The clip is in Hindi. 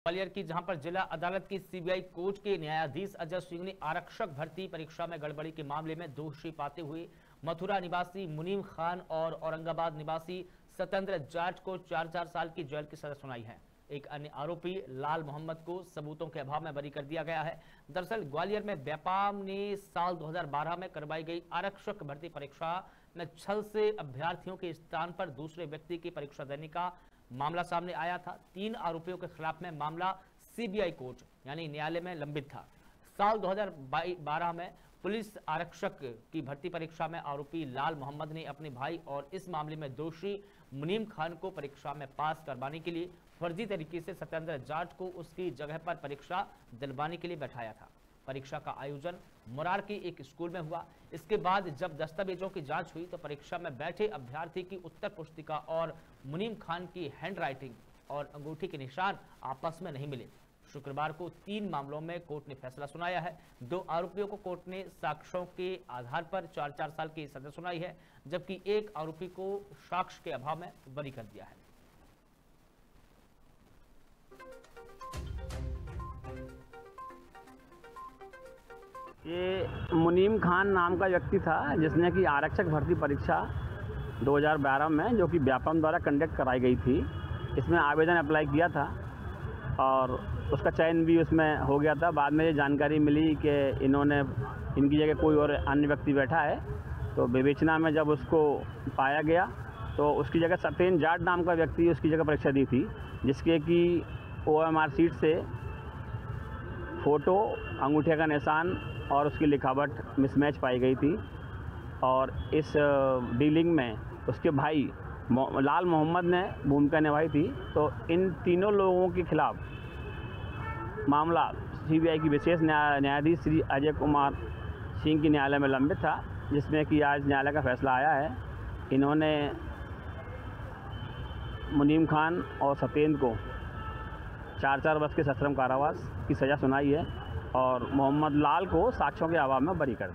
ग्वालियर की, जहाँ पर जिला अदालत की सीबीआई कोर्ट के न्यायाधीश अजय सिंह ने आरक्षक भर्ती परीक्षा में गड़बड़ी के मामले में दोषी पाते हुए मथुरा निवासी मुनीम खान और औरंगाबाद निवासी स्वतंत्र जाट को चार चार साल की जेल की सजा सुनाई है। एक अन्य आरोपी लाल मोहम्मद को सबूतों के अभाव में बरी कर दिया गया है। दरअसल ग्वालियर में व्यापाम ने साल 2012 में करवाई गई आरक्षक भर्ती परीक्षा में छल से अभ्यर्थियों के स्थान पर दूसरे व्यक्ति की परीक्षा देने का मामला सामने आया था। तीन आरोपियों के खिलाफ में मामला सीबीआई कोर्ट, यानी न्यायालय में लंबित था। साल 2012 में पुलिस आरक्षक की भर्ती परीक्षा में आरोपी लाल मोहम्मद ने अपने भाई और इस मामले में दोषी मुनीम खान को परीक्षा में पास करवाने के लिए फर्जी तरीके से सत्येंद्र जाट को उसकी जगह पर परीक्षा दिलवाने के लिए बैठाया था। परीक्षा का आयोजन मुरार के एक स्कूल में हुआ। इसके बाद जब दस्तावेजों की जाँच हुई तो परीक्षा में बैठे अभ्यर्थी की उत्तर पुस्तिका और मुनीम खान की हैंडराइटिंग और अंगूठी के निशान आपस में नहीं मिले। शुक्रवार को तीन मामलों में कोर्ट ने फैसला सुनाया है। दो आरोपियों को कोर्ट ने साक्ष्यों के आधार पर चार चार साल की सजा सुनाई है, जबकि एक आरोपी को साक्ष्य के अभाव में बरी कर दिया है। ये मुनीम खान नाम का व्यक्ति था, जिसने कि आरक्षक भर्ती परीक्षा 2012 में, जो कि व्यापम द्वारा कंडक्ट कराई गई थी। इसमें आवेदन अप्लाई किया था और उसका चयन भी उसमें हो गया था। बाद में ये जानकारी मिली कि इन्होंने, इनकी जगह कोई और अन्य व्यक्ति बैठा है। तो विवेचना में जब उसको पाया गया तो उसकी जगह सत्येन जाट नाम का व्यक्ति उसकी जगह परीक्षा दी थी, जिसके कि आर सीट से फ़ोटो, अंगूठे का निशान और उसकी लिखावट मिसमैच पाई गई थी। और इस डीलिंग में उसके भाई लाल मोहम्मद ने भूमिका निभाई थी। तो इन तीनों लोगों के खिलाफ मामला सीबीआई की विशेष न्यायाधीश श्री अजय कुमार सिंह की न्यायालय में लंबित था, जिसमें कि आज न्यायालय का फैसला आया है। इन्होंने मुनीम खान और सत्येंद्र को चार चार वर्ष के सश्रम कारावास की सज़ा सुनाई है और मोहम्मद लाल को साक्ष्यों के अभाव में बरी कर